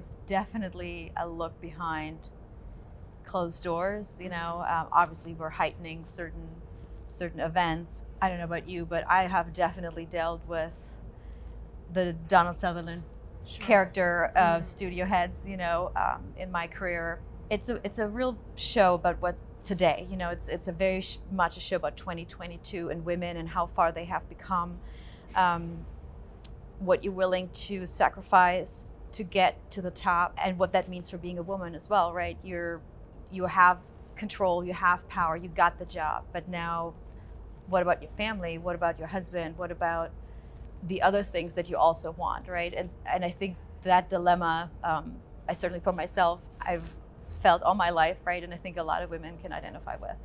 It's definitely a look behind closed doors. You know, um, obviously we're heightening certain certain events. I don't know about you, but I have definitely dealt with the Donald Sutherland Sure. character of Mhm. studio heads. You know, um, in my career, it's a it's a real show about what today. You know, it's it's a very sh- much a show about 2022 and women and how far they have become. Um, what you're willing to sacrifice to get to the top and what that means for being a woman as well right? You're you have control you have power you got the job. But now what about your family? What about your husband? What about the other things that you also want right? And and i think that dilemma um, i certainly for myself i've felt all my life right? And i think a lot of women can identify with